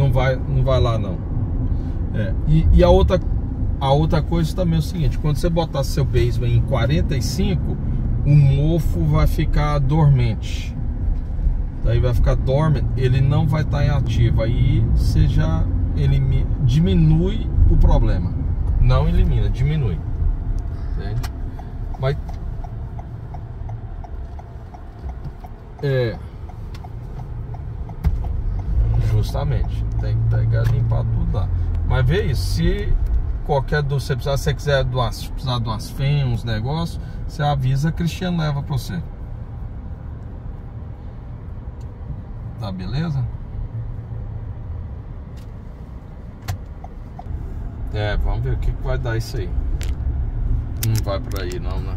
Não vai, não vai lá não. É, e, e, a, outra, a outra coisa também é o seguinte, quando você botar seu basement em 45, o mofo vai ficar dormente. Daí vai ficar dormente, ele não vai estar em ativo. Aí você já elimina, diminui o problema. Não elimina, diminui. Entende? Mas é justamente tem que pegar limpar tudo lá. Mas vê isso, se qualquer do você precisar, se você quiser doar, precisar de umas fêmeas, uns negócios, você avisa, Cristiano leva pra você. Tá beleza? É, vamos ver o que, que vai dar isso aí. Não vai por aí não, né?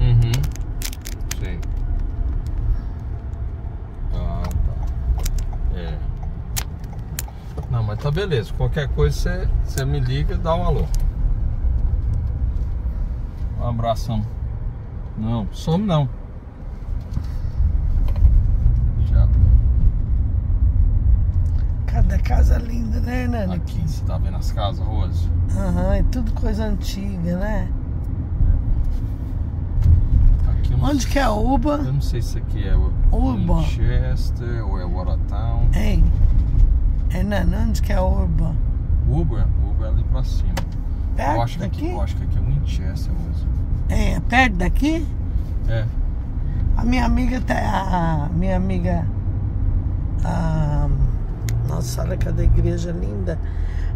Uhum. Sim. Ah, tá. É. Não, mas tá beleza. Qualquer coisa você, me liga e dá um alô. Um abração. Não, some não. Tchau. Cada casa linda, né, Hernani? Aqui, você tá vendo as casas, Rose? Aham, é tudo coisa antiga, né? Onde que é a Uba? Eu não sei se aqui é o Urba. Winchester ou é Watertown. Hein? Hernani, onde que é a Urba? Uber, Uber é ali pra cima. Perto eu acho que aqui, daqui? eu acho que aqui é Winchester mesmo. É, perto daqui? É. A minha amiga tá. A minha amiga. A, nossa, olha cada igreja linda.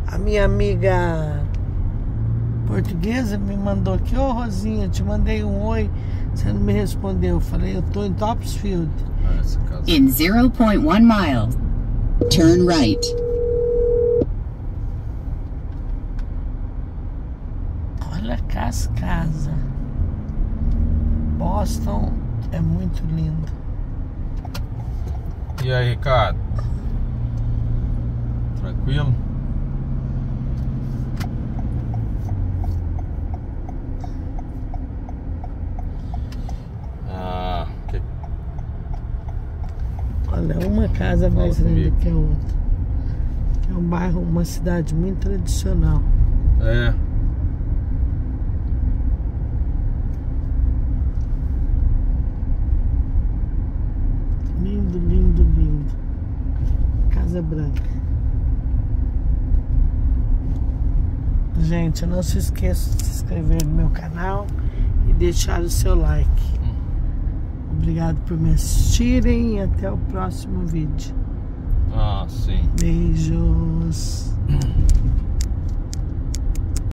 A minha amiga portuguesa me mandou aqui, ô Rosinha, te mandei um oi, você não me respondeu. Eu falei, eu tô em Topsfield. essa casa. In 0.1 miles, turn right. Olha cá as casas. Boston é muito lindo. E aí, Ricardo? Tranquilo? Ah, que... Olha, uma casa Fala mais linda comigo. que a outra. É um bairro, uma cidade muito tradicional. É. Lindo, lindo, lindo. Casa Branca. Gente, não se esqueça de se inscrever no meu canal e deixar o seu like. Obrigado por me assistirem e até o próximo vídeo. Ah, sim. Beijos.